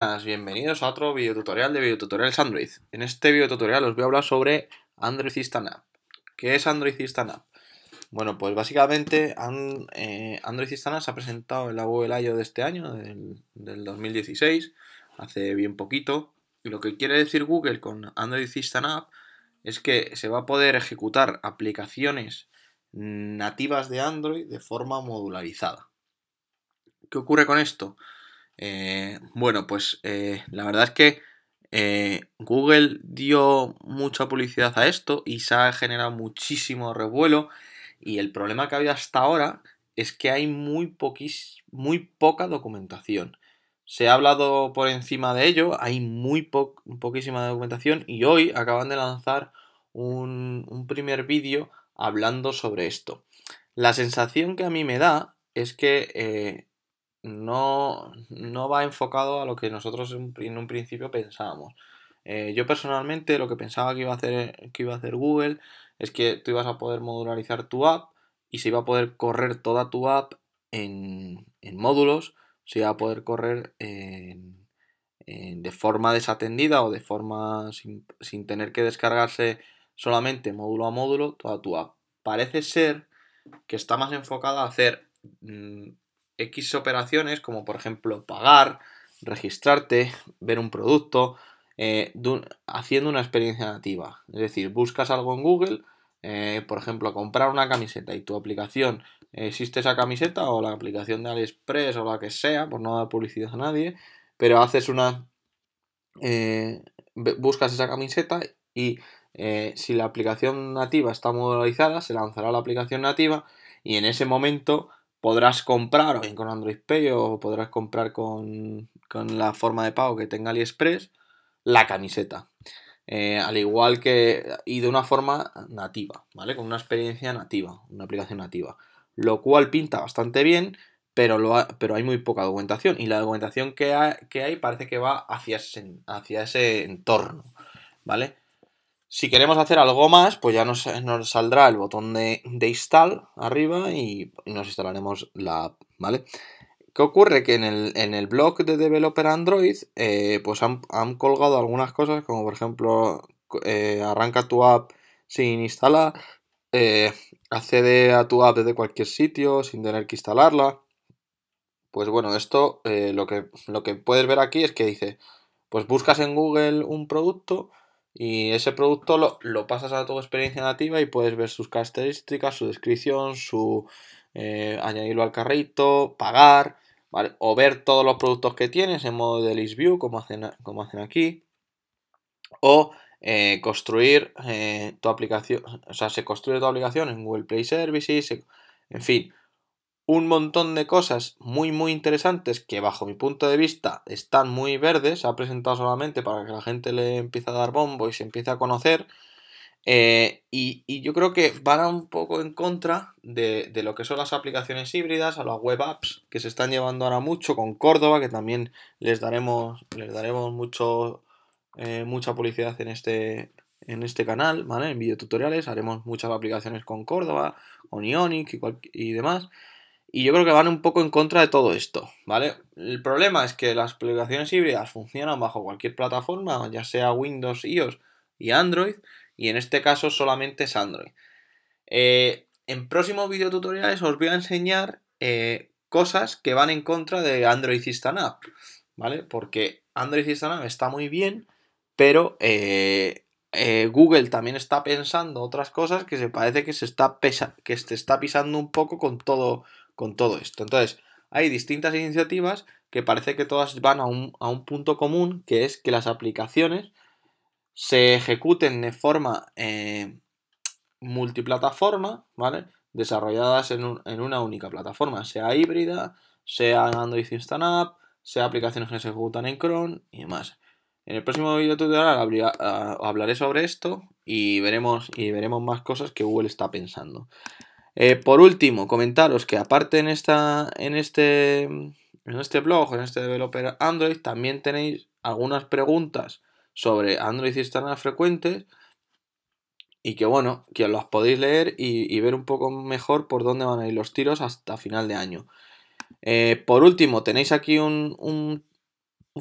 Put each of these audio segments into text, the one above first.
Bienvenidos a otro videotutorial de Videotutoriales Android. En este videotutorial os voy a hablar sobre Android Instant App. ¿Qué es Android Instant App? Bueno, pues básicamente eh, Android Instant App se ha presentado en la Google I.O. de este año, del, 2016, hace bien poquito. Y lo que quiere decir Google con Android Instant App es que se va a poder ejecutar aplicaciones nativas de Android de forma modularizada. ¿Qué ocurre con esto? Eh, bueno, pues eh, la verdad es que eh, Google dio mucha publicidad a esto y se ha generado muchísimo revuelo. Y el problema que había hasta ahora es que hay muy, muy poca documentación. Se ha hablado por encima de ello, hay muy poquísima documentación y hoy acaban de lanzar un, un primer vídeo hablando sobre esto. La sensación que a mí me da es que no, no va enfocado a lo que nosotros en un principio pensábamos. Eh, yo personalmente lo que pensaba que iba, a hacer, que iba a hacer Google es que tú ibas a poder modularizar tu app y se iba a poder correr toda tu app en, módulos, se iba a poder correr de forma desatendida o de forma sin, sin tener que descargarse solamente módulo a módulo toda tu app. Parece ser que está más enfocada a hacer mm, X operaciones, como por ejemplo pagar, registrarte, ver un producto, eh, haciendo una experiencia nativa. Es decir, buscas algo en Google, eh, por ejemplo, comprar una camiseta y tu aplicación existe esa camiseta o la aplicación de AliExpress o la que sea, por no dar publicidad a nadie, pero haces una... Eh, buscas esa camiseta y si la aplicación nativa está modularizada, se lanzará la aplicación nativa y en ese momento podrás comprar o con Android Pay o podrás comprar con, la forma de pago que tenga AliExpress la camiseta. Eh, al igual que y de una forma nativa, ¿vale? Con una experiencia nativa, una aplicación nativa. Lo cual pinta bastante bien, pero, lo pero hay muy poca documentación. Y la documentación que hay parece que va hacia ese, hacia ese entorno, ¿vale? Si queremos hacer algo más, pues ya nos, saldrá el botón de, install arriba y, nos instalaremos la app, ¿vale? ¿Qué ocurre? Que en el, blog de Developer Android, eh, pues han, colgado algunas cosas, como por ejemplo, eh, arranca tu app sin instalar, eh, accede a tu app desde cualquier sitio sin tener que instalarla. Pues bueno, esto lo, que, lo que puedes ver aquí es que dice, pues buscas en Google un producto, y ese producto lo, pasas a tu experiencia nativa y puedes ver sus características, su descripción, su eh, añadirlo al carrito, pagar, o ver todos los productos que tienes en modo de list view, como hacen, como hacen aquí, o eh, construir eh, tu aplicación, o sea, se construye tu aplicación en Google Play Services, en fin, un montón de cosas muy muy interesantes que bajo mi punto de vista están muy verdes, se ha presentado solamente para que la gente le empiece a dar bombo y se empiece a conocer. Eh, y, yo creo que van un poco en contra de, lo que son las aplicaciones híbridas, a las web apps que se están llevando ahora mucho con Córdoba, que también les daremos, les daremos mucho, eh, mucha publicidad en este, en este canal, ¿vale? En videotutoriales haremos muchas aplicaciones con Córdoba, con Ionic y, y demás. Y yo creo que van un poco en contra de todo esto, ¿vale? El problema es que las aplicaciones híbridas funcionan bajo cualquier plataforma, ya sea Windows, iOS y Android, y en este caso solamente es Android. Eh, en próximos videotutoriales os voy a enseñar eh, cosas que van en contra de Android Instant App, ¿vale? Porque Android Instant App está muy bien, pero eh, Google también está pensando otras cosas que se parece que se está pisando un poco con todo, con todo esto. Entonces, hay distintas iniciativas que parece que todas van a un, punto común, que es que las aplicaciones se ejecuten de forma eh, multiplataforma, ¿vale? Desarrolladas en, una única plataforma, sea híbrida, sea en Android Instant App, sea aplicaciones que se ejecutan en Chrome y demás. En el próximo video tutorial hablaré sobre esto y veremos, y veremos más cosas que Google está pensando. Eh, por último, comentaros que aparte en, esta, en, este, en este blog, en este developer Android, también tenéis algunas preguntas sobre Android y sistemas frecuentes y que bueno, que las podéis leer y, ver un poco mejor por dónde van a ir los tiros hasta final de año. Eh, por último, tenéis aquí un, un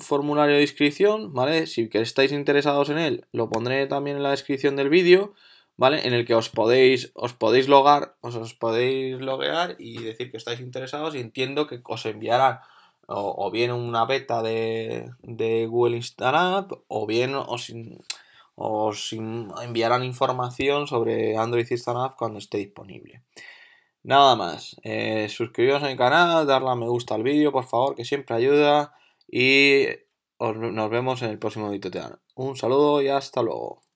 formulario de inscripción, ¿vale? Si estáis interesados en él, lo pondré también en la descripción del vídeo, ¿vale? En el que os podéis, os podéis logar, os, os podéis loguear y decir que estáis interesados y entiendo que os enviarán o, bien una beta de, Google Instant App o bien os, os enviarán información sobre Android Instant App cuando esté disponible. Nada más, eh, suscribiros a mi canal, darle a me gusta al vídeo, por favor, que siempre ayuda y nos vemos en el próximo video. Un saludo y hasta luego.